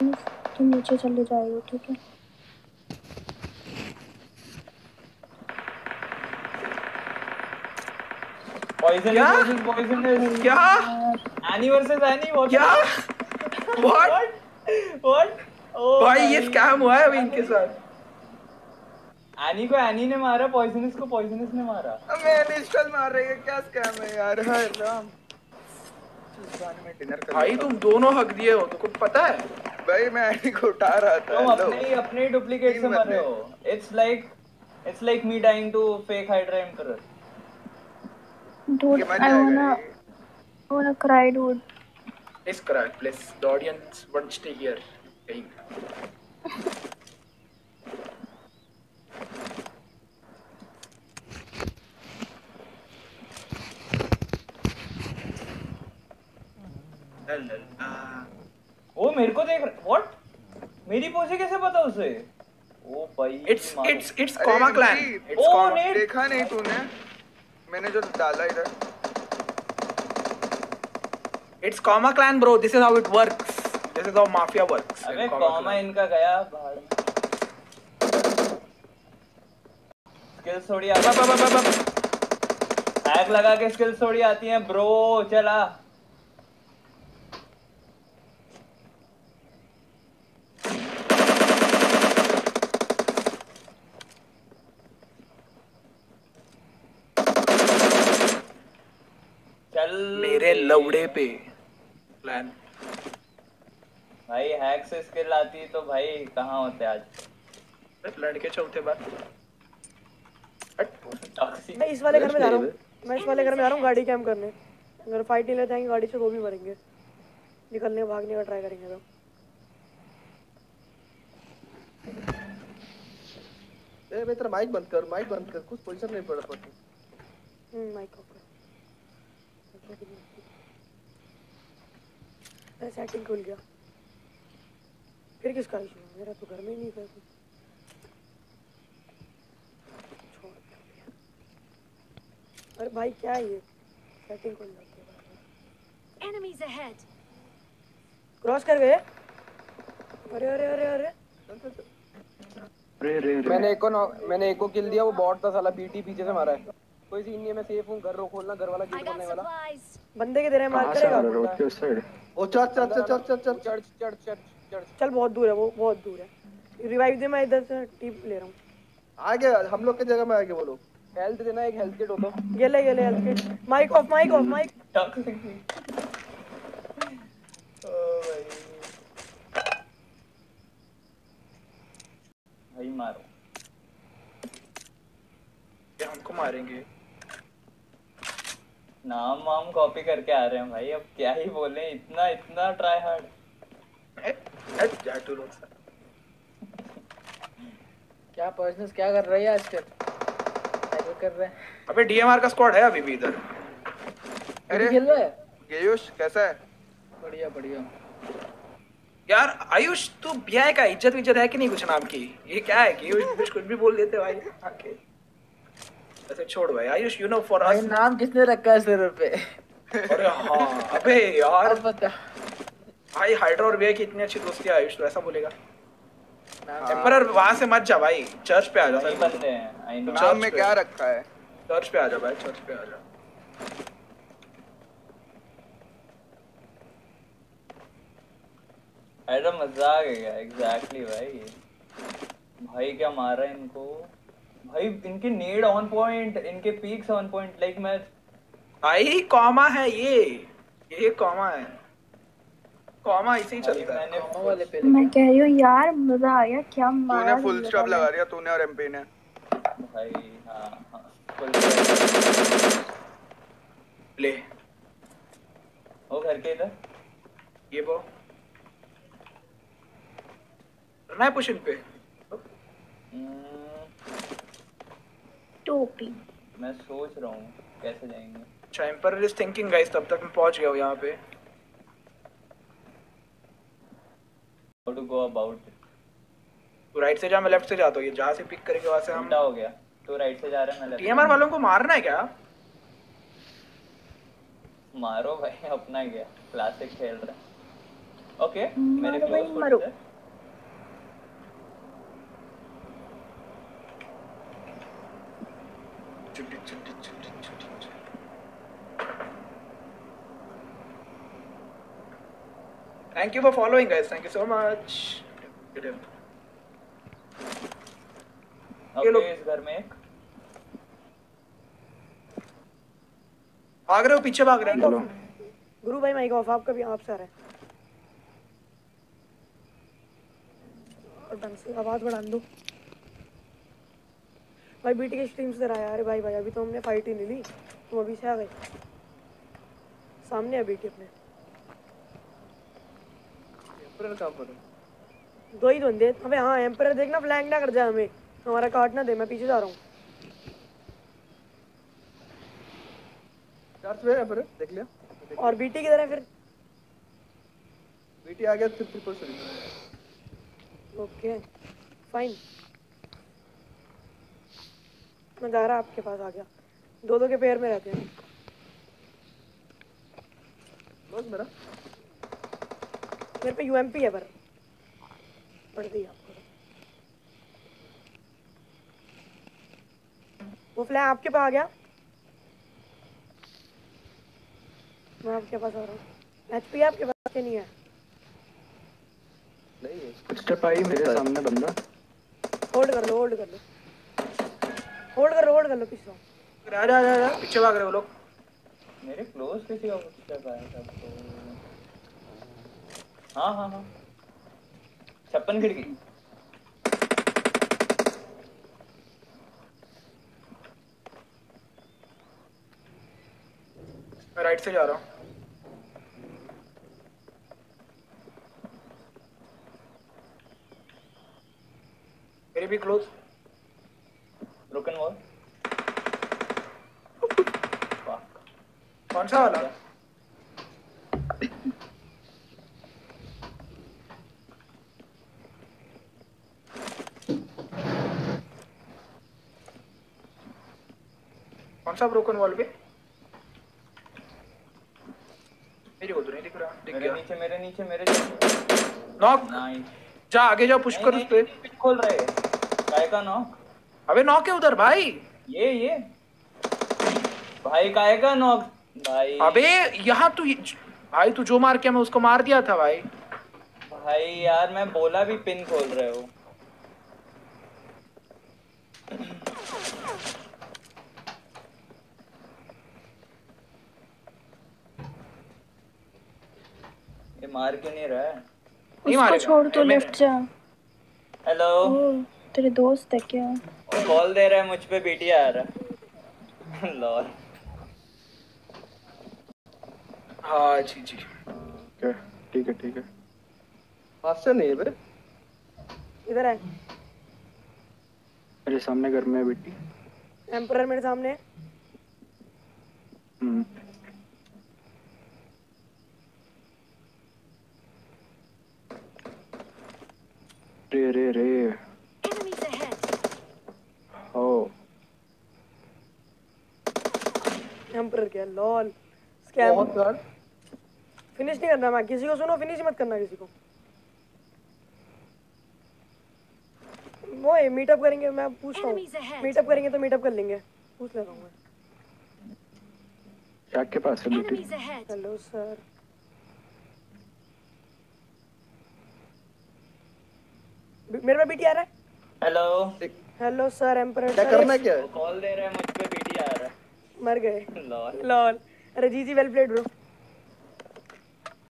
तुम नीचे चले जाओ ठीक है क्या? poison is. क्या versus Annie. What? क्या What? What? What? Oh भाई ये स्कैम हुआ है अभी इनके साथ एनी को एनी ने मारा पॉइजनस को पॉइजनस ने मारा मैं निश्चल मार रही है क्या स्कैम है यार हाय राम इस गाने में डिनर कर भाई तुम दोनों हक दिए हो तो कुछ पता है भाई मैं एनी को उठा रहा था तुम अपने ही अपने ही डुप्लीकेट से मर रहे हो it's like it's like me dying to fake hydra emperor dude I जाएगा wanna। I wanna cry dude Please cry, please. The audience wants to hear. Saying. वो मेरे को देख रहा व्हाट मेरी पोजी कैसे पता उसे? ओ भाई it's it's it's comma clan ओ ने देखा नहीं तूने? मैंने जो डाला इधर। It's comma clan bro this is how it works this is how mafia works अबे कॉमा इनका गया भाड़ स्किल थोड़ी आ बा बा बा बा हैक लगा के स्किल थोड़ी आती हैं ब्रो चला। लवड़े पे। प्लान भाई हैक से स्किल आती तो भाई कहाँ होते आज? लड़के चौथे बार। मैं इस वाले घर में जा रहा हूँ। मैं इस वाले घर में जा रहा हूँ गाड़ी कैम करने। अगर फाइट नहीं ले जाएँगे गाड़ी से वो भी मरेंगे। निकलने भागने का ट्राई करेंगे तो। ए तेरा माइक बंद कर माइक बंद कर। कुछ पोजीशन नहीं पड़ पाती हम्म माइक ऑफ़ कर। मैं सेटिंग खुल गया। फिर किसका इशू है? मेरा तो घर में ही नहीं था। अरे भाई क्या है ये? सेटिंग खुल जाती है Enemies ahead. क्रॉस कर गए अरे अरे अरे अरे। मैंने एक को मैंने एक को किल दिया वो बॉट था साला बीटी पीछे से मारा है। कोई सीन नहीं है मैं सेफ़ हूँ घर रो खोलना घर वाला गेट खोलने वाला। बंदे के दे रहे मार करेगा ओ चढ़ चढ़ चढ़ चढ़ चढ़ चढ़ चढ़ चढ़ चढ़ चढ़। चल बहुत दूर है वो बहुत दूर है। रिवाइव दे मैं इधर से टीप ले रहा हूँ। आगे हम लोग की जगह में आगे वो लोग। हेल्थ देना एक हेल्थ किट हो तो गेले गेले health kit mic off mic off mic भाई मारो। ये हमको मारेंगे। नाम वाम कॉपी करके आ रहे हैं भाई अब क्या ही बोले इतना इतना ट्राई हार्ड। क्या पर्सनल क्या कर रही है आजकल क्या कर रहे हैं। अबे डीएमआर का स्क्वाड है अभी भी इधर। अरे खेल रहा है? गेयुष कैसा है? बढ़िया बढ़िया। यार आयुष तू ब्याह का इज़्ज़त विज्जत है कि नहीं कुछ नाम की? ये क्या है कि कुछ कुछ भी बोल देते भाई। आके छोड़ भाई Ayush you know for us नाम किसने रखा है सिर पे? अरे हाँ अबे यार। अब बता। भाई हाइड्रा और वे की इतनी अच्छी दोस्ती है आयुष तो ऐसा बोलेगा एम्परर वहाँ से मत जा भाई चर्च पे आ जा बंदे हैं नाम में क्या रखा है? चर्च पे आ जा भाई चर्च पे आ जा। मज़ाक है एग्जैक्टली भाई। भाई क्या मारा इनको? भाई इनके नीड ऑन पॉइंट इनके पीक्स ऑन पॉइंट लाइक मैं भाई कॉमा है ये। ये कॉमा है। कॉमा इसे ही चलता है। मैंने कॉमा वाले पे मैं कह रही हूँ यार मज़ा आया क्या मारा तूने फुल स्टॉप लगा दिया तूने और एमपी ने। भाई हाँ हाँ ले। वो घर के इधर? ये वो। करना है पुश इन पे। टोपी। मैं सोच रहा हूँ कैसे जाएँगे? अच्छा एम्परर इज़ थिंकिंग गाइस तब तक मैं पहुँच गया हूँ यहाँ पे। हाउ टू गो अबाउट तू राइट से जा मैं लेफ़्ट से जाता हूँ। ये जहाँ से पिक करेंगे वहाँ से हम हो गया। तो राइट से जा रहा है मैं से। टीएमआर वालों को मारना है क्या? मारो भाई अपना गया क्लासिक खेल रहा है। ओके मेरे मरो भाई, close foot Thank you for following, guys. Thank you so much. ये ओके लोग- इस घर में एक। भाग रहे हो पीछे भाग रहे हो। गुरु भाई माइक ऑफ़ आपका भी आपसे आ रहा है। और ढंग से आवाज़ बढ़ा दो। भाई बीटी की स्ट्रीम से रहा है। अरे भाई भाई अभी तो हमने फाइट ही नहीं ली। तुम अभी से आ गए। सामने है बीटी अपने। एम्परर कहाँ पर है दो ही बंदे। अबे हाँ एम्पर देखना फ्लैंक ना कर जाए हमें। हमारा काट ना दे मैं पीछे जा रहा हूँ। चार्ज है एम्परर देख लिया। और बीटी किधर है फिर? बीटी आ गया ट्रिपल सॉरी ओके फाइन मैं जा रहा आपके पास आ गया। दो दो के पेयर में रहते हैं। बस मेरा। मेरे पे यूएमपी है पर। पड़ गई आपको। वो फ्लैग आपके पास आ गया। मैं आपके पास आ रहा हूँ। एचपी आपके पास के नहीं है। नहीं है स्टेप आई मेरे सामने बंदा। होल्ड कर लो होल्ड कर लो। होल्ड कर लो होल्ड कर लो पिछला आ जा आ जा पीछे भाग रहे हो लोग। मेरे क्लोज किसी का फुटस्टेप आया था तो हाँ हाँ हाँ। छप्पन खिड़की। मैं राइट से जा रहा हूँ। मेरी भी क्लोज ब्रोकन वॉल कौन सा वाला? कौन सा ब्रोकन वॉल पे। मेरे को तो नहीं दिख रहा। दिख मेरे गया। नीचे मेरे नीचे मेरे नॉक जा आगे जाओ पुश कर उस पे। खोल रहे। काय का नॉक अबे नॉक है उधर भाई। ये ये। भाई काय का नॉक भाई। अबे यहाँ तू भाई तू जो मार के मैं उसको मार दिया था भाई। भाई यार मैं बोला भी पिन खोल रहे हो। मार क्यों नहीं रहा है? नहीं उसको मारेगा। छोड़ तो मैं- लेफ़्ट जा। हेलो तेरे दोस्त है क्या? कॉल दे रहा है मुझ पे बीटी आ रहा है। लॉल हाँ जी जी। क्या? ठीक है ठीक है। पास से नहीं है बे। इधर है मेरे सामने घर में है बेटी। एम्पर मेरे सामने हम्म। रे रे रे। Enemies ahead. ओ एम्पर क्या लॉल स्कैम बहुत यार फिनिश नहीं करना मैं। किसी को सुनो फिनिश मत करना किसी को। वो मीटअप करेंगे मैं पूछता हूँ. मीटअप करेंगे तो मीटअप कर लेंगे। पूछ लेता हूँ मैं। क्या के पास है बेटी Enemies ahead. हेलो सर मेरे पे बीटी आ रहा है? हेलो हेलो सर एम्पर क्या करना है क्या? कॉल दे रहा है मुझ पे बीटी आ रहा है। मर गए। लॉल लॉल अरे जी जी वेल प्लेड ब्रो